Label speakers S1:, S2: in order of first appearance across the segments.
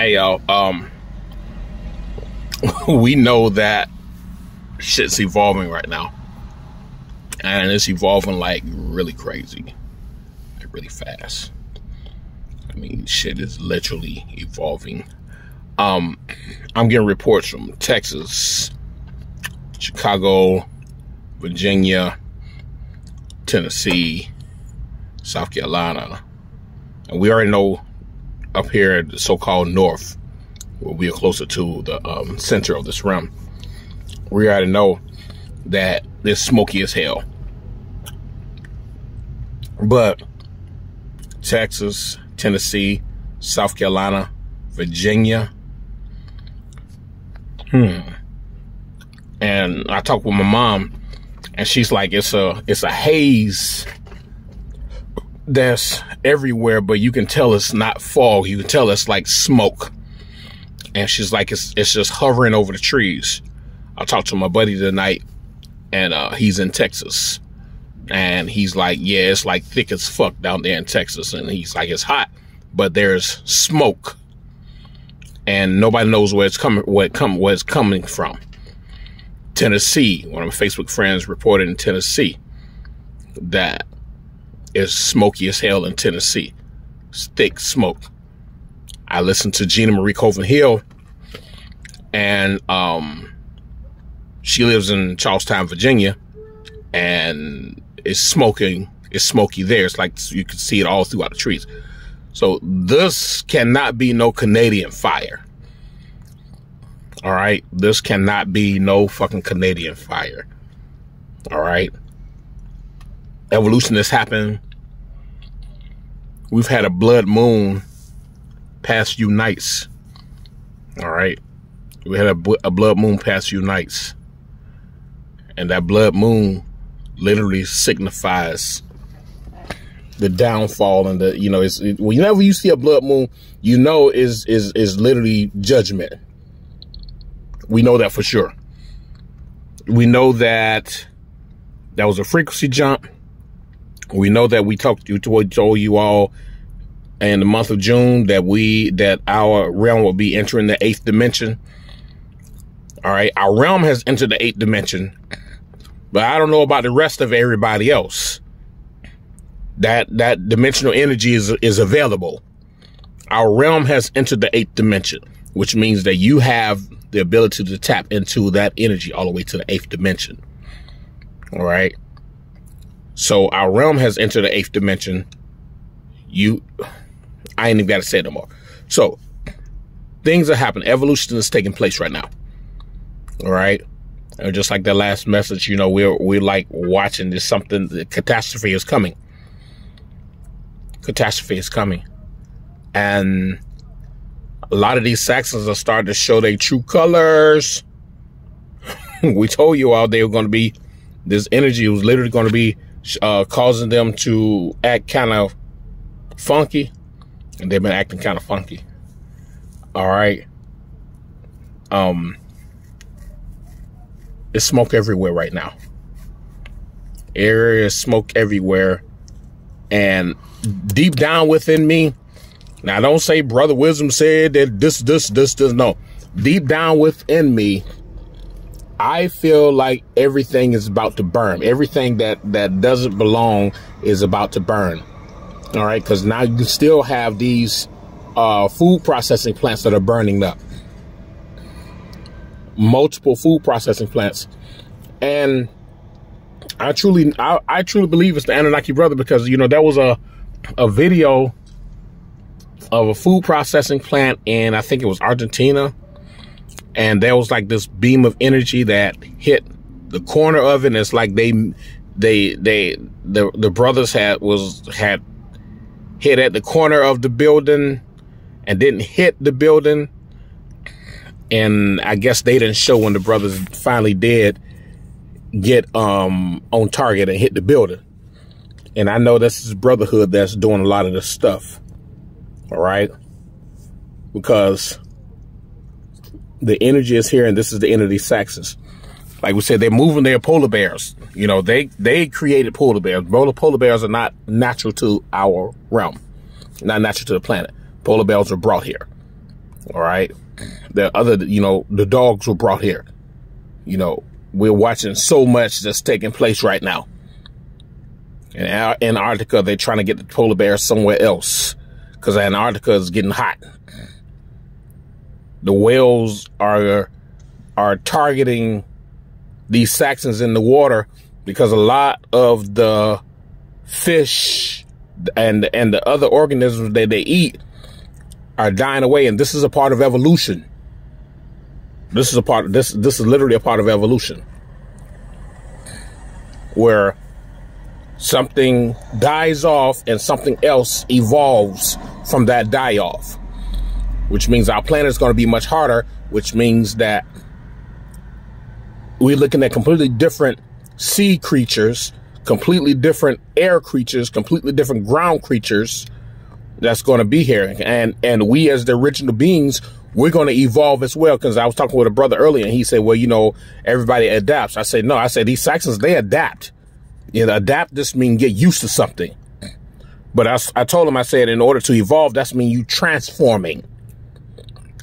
S1: Hey y'all, um, we know that shit's evolving right now, and it's evolving like really crazy, like really fast. I mean, shit is literally evolving. Um, I'm getting reports from Texas, Chicago, Virginia, Tennessee, South Carolina, and we already know up here, at the so-called north, where we are closer to the um, center of this realm, we already know that it's smoky as hell. But Texas, Tennessee, South Carolina, Virginia, hmm. And I talked with my mom, and she's like, "It's a it's a haze that's everywhere, but you can tell it's not fog. You can tell it's like smoke. And she's like, it's, it's just hovering over the trees. I talked to my buddy tonight and, uh, he's in Texas and he's like, yeah, it's like thick as fuck down there in Texas. And he's like, it's hot, but there's smoke and nobody knows where it's coming, where it come, where it's coming from. Tennessee, one of my Facebook friends reported in Tennessee that is smoky as hell in Tennessee. It's thick smoke. I listened to Gina Marie Coven Hill, and um, she lives in Charlestown, Virginia, and it's smoking. It's smoky there. It's like you can see it all throughout the trees. So this cannot be no Canadian fire. All right, this cannot be no fucking Canadian fire. All right evolution has happened. We've had a blood moon past few nights. All right. We had a, a blood moon past few nights. And that blood moon literally signifies the downfall and the, you know, it's, it, whenever you see a blood moon, you know is, is, is literally judgment. We know that for sure. We know that that was a frequency jump we know that we talked to you told you all in the month of June that we that our realm will be entering the eighth dimension. All right, our realm has entered the eighth dimension, but I don't know about the rest of everybody else. That that dimensional energy is is available. Our realm has entered the eighth dimension, which means that you have the ability to tap into that energy all the way to the eighth dimension. All right. So our realm has entered the eighth dimension. You, I ain't even got to say it no more. So things are happening. Evolution is taking place right now. All right. And just like the last message, you know, we're, we're like watching this something, the catastrophe is coming. Catastrophe is coming. And a lot of these Saxons are starting to show their true colors. we told you all they were going to be, this energy was literally going to be uh, causing them to act kind of funky. And they've been acting kind of funky. All right. Um, it's smoke everywhere right now. Area smoke everywhere. And deep down within me, now don't say Brother Wisdom said that this, this, this, this. No. Deep down within me, I feel like everything is about to burn. Everything that that doesn't belong is about to burn. All right, because now you still have these uh, food processing plants that are burning up. Multiple food processing plants, and I truly, I, I truly believe it's the Anunnaki brother because you know that was a a video of a food processing plant in I think it was Argentina and there was like this beam of energy that hit the corner of it and it's like they they they the the brothers had was had hit at the corner of the building and didn't hit the building and I guess they didn't show when the brothers finally did get um on target and hit the building. And I know this is Brotherhood that's doing a lot of this stuff. All right? Because the energy is here, and this is the end of these Saxons. Like we said, they're moving their polar bears. You know, they they created polar bears. Polar polar bears are not natural to our realm, not natural to the planet. Polar bears are brought here. All right. The other, you know, the dogs were brought here. You know, we're watching so much that's taking place right now. In Antarctica, they're trying to get the polar bears somewhere else because Antarctica is getting hot. The whales are are targeting these Saxons in the water because a lot of the fish and and the other organisms that they eat are dying away, and this is a part of evolution. This is a part. This this is literally a part of evolution, where something dies off and something else evolves from that die off, which means our planet is going to be much harder. Which means that we're looking at completely different sea creatures, completely different air creatures, completely different ground creatures that's going to be here. And, and we as the original beings, we're going to evolve as well. Cause I was talking with a brother earlier and he said, well, you know, everybody adapts. I said, no, I said, these Saxons, they adapt. You know, adapt just mean get used to something. But I, I told him, I said, in order to evolve, that's mean you transforming.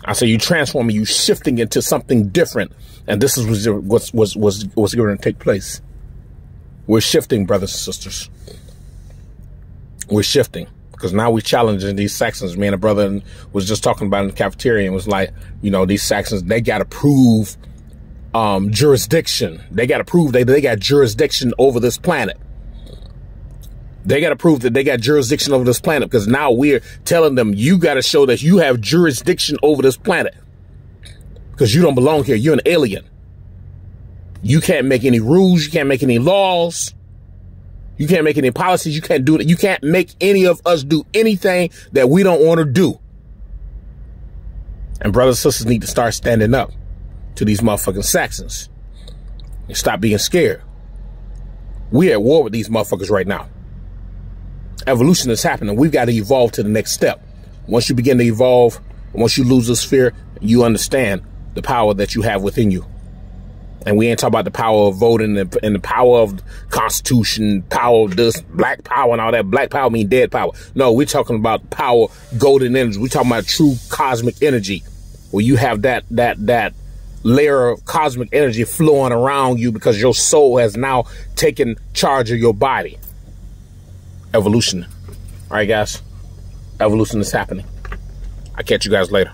S1: I say you transforming, you shifting into something different. And this is what's, was, was, was going to take place. We're shifting, brothers and sisters. We're shifting because now we're challenging these Saxons. Me and a brother was just talking about in the cafeteria and was like, you know, these Saxons, they got to prove um, jurisdiction. They got to prove they, they got jurisdiction over this planet. They got to prove that they got jurisdiction over this planet because now we're telling them you got to show that you have jurisdiction over this planet because you don't belong here. You're an alien. You can't make any rules. You can't make any laws. You can't make any policies. You can't do it. You can't make any of us do anything that we don't want to do. And brothers and sisters need to start standing up to these motherfucking Saxons and stop being scared. We're at war with these motherfuckers right now. Evolution is happening. We've got to evolve to the next step. Once you begin to evolve, once you lose this fear, you understand the power that you have within you. And we ain't talking about the power of voting and, and the power of constitution, power of this, black power and all that. Black power mean dead power. No, we're talking about power, golden energy. We're talking about true cosmic energy where you have that, that, that layer of cosmic energy flowing around you because your soul has now taken charge of your body. Evolution. All right, guys. Evolution is happening. I'll catch you guys later.